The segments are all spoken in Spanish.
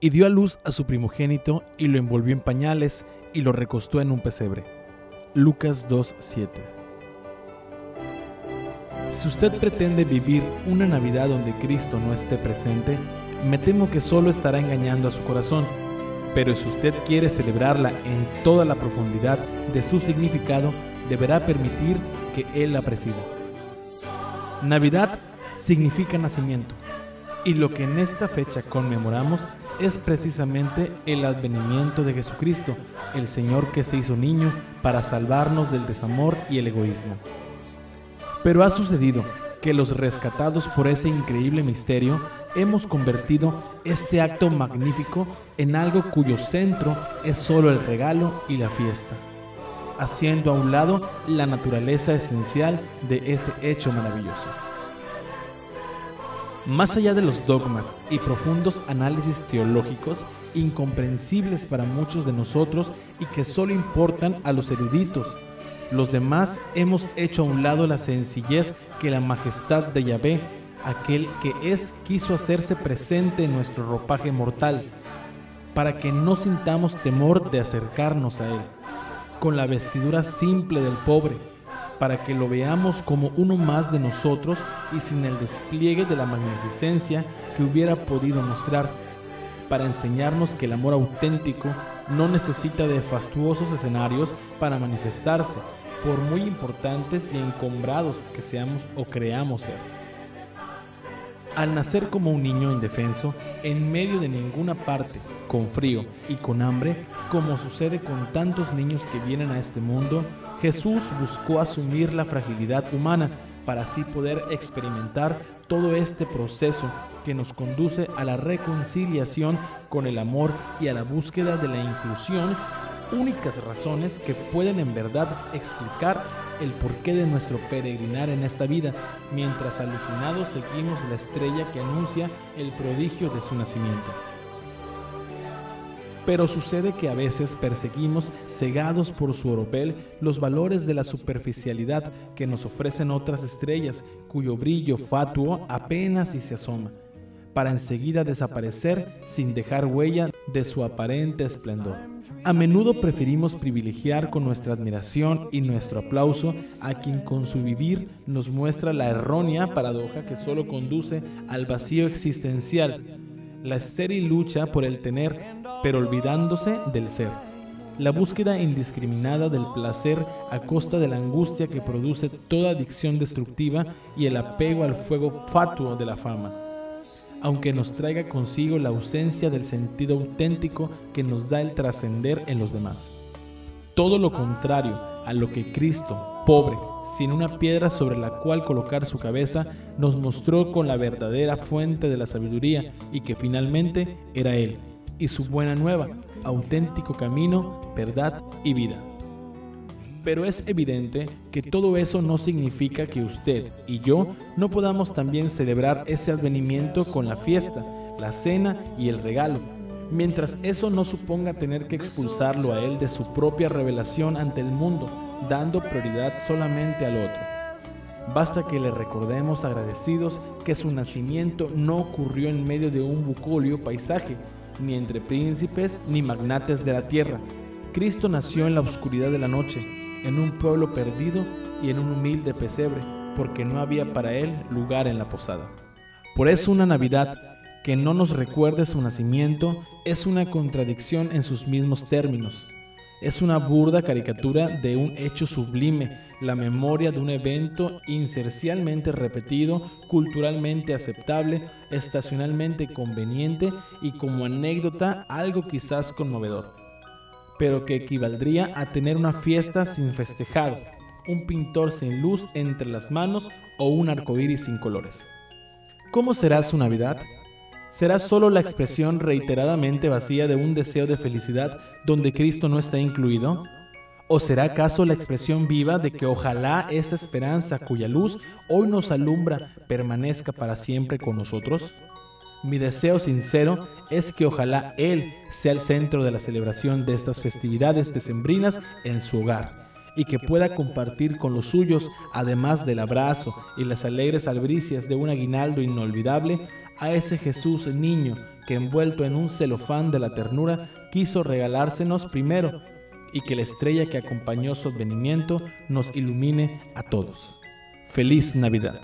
y dio a luz a su primogénito y lo envolvió en pañales y lo recostó en un pesebre. Lucas 2.7 Si usted pretende vivir una Navidad donde Cristo no esté presente, me temo que solo estará engañando a su corazón. Pero si usted quiere celebrarla en toda la profundidad de su significado, deberá permitir que Él la presida. Navidad significa nacimiento, y lo que en esta fecha conmemoramos es precisamente el advenimiento de Jesucristo, el Señor que se hizo niño para salvarnos del desamor y el egoísmo. Pero ha sucedido que los rescatados por ese increíble misterio hemos convertido este acto magnífico en algo cuyo centro es solo el regalo y la fiesta, haciendo a un lado la naturaleza esencial de ese hecho maravilloso. Más allá de los dogmas y profundos análisis teológicos incomprensibles para muchos de nosotros y que solo importan a los eruditos, los demás hemos hecho a un lado la sencillez que la majestad de Yahvé, aquel que es, quiso hacerse presente en nuestro ropaje mortal, para que no sintamos temor de acercarnos a Él, con la vestidura simple del pobre, para que lo veamos como uno más de nosotros y sin el despliegue de la magnificencia que hubiera podido mostrar, para enseñarnos que el amor auténtico no necesita de fastuosos escenarios para manifestarse, por muy importantes y encombrados que seamos o creamos ser. Al nacer como un niño indefenso, en medio de ninguna parte, con frío y con hambre, como sucede con tantos niños que vienen a este mundo, Jesús buscó asumir la fragilidad humana para así poder experimentar todo este proceso que nos conduce a la reconciliación con el amor y a la búsqueda de la inclusión, únicas razones que pueden en verdad explicar el porqué de nuestro peregrinar en esta vida, mientras alucinados seguimos la estrella que anuncia el prodigio de su nacimiento. Pero sucede que a veces perseguimos, cegados por su oropel, los valores de la superficialidad que nos ofrecen otras estrellas, cuyo brillo fatuo apenas y se asoma, para enseguida desaparecer sin dejar huella de su aparente esplendor. A menudo preferimos privilegiar con nuestra admiración y nuestro aplauso a quien con su vivir nos muestra la errónea paradoja que solo conduce al vacío existencial, la estéril lucha por el tener pero olvidándose del ser. La búsqueda indiscriminada del placer a costa de la angustia que produce toda adicción destructiva y el apego al fuego fatuo de la fama, aunque nos traiga consigo la ausencia del sentido auténtico que nos da el trascender en los demás. Todo lo contrario a lo que Cristo, pobre, sin una piedra sobre la cual colocar su cabeza, nos mostró con la verdadera fuente de la sabiduría y que finalmente era Él y su buena nueva, auténtico camino, verdad y vida. Pero es evidente que todo eso no significa que usted y yo no podamos también celebrar ese advenimiento con la fiesta, la cena y el regalo, mientras eso no suponga tener que expulsarlo a él de su propia revelación ante el mundo, dando prioridad solamente al otro. Basta que le recordemos agradecidos que su nacimiento no ocurrió en medio de un bucolio paisaje, ni entre príncipes ni magnates de la tierra. Cristo nació en la oscuridad de la noche, en un pueblo perdido y en un humilde pesebre, porque no había para él lugar en la posada. Por eso una Navidad que no nos recuerde su nacimiento es una contradicción en sus mismos términos. Es una burda caricatura de un hecho sublime, la memoria de un evento insercialmente repetido, culturalmente aceptable, estacionalmente conveniente y como anécdota algo quizás conmovedor, pero que equivaldría a tener una fiesta sin festejado, un pintor sin luz entre las manos o un arcoíris sin colores. ¿Cómo será su Navidad? Será solo la expresión reiteradamente vacía de un deseo de felicidad donde Cristo no está incluido? ¿O será acaso la expresión viva de que ojalá esa esperanza cuya luz hoy nos alumbra permanezca para siempre con nosotros? Mi deseo sincero es que ojalá Él sea el centro de la celebración de estas festividades decembrinas en su hogar y que pueda compartir con los suyos, además del abrazo y las alegres albricias de un aguinaldo inolvidable, a ese Jesús niño que envuelto en un celofán de la ternura quiso regalársenos primero y que la estrella que acompañó su advenimiento nos ilumine a todos. Feliz Navidad.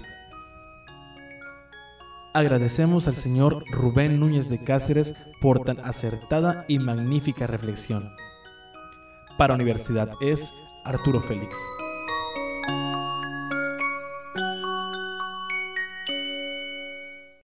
Agradecemos al señor Rubén Núñez de Cáceres por tan acertada y magnífica reflexión. Para Universidad es Arturo Félix.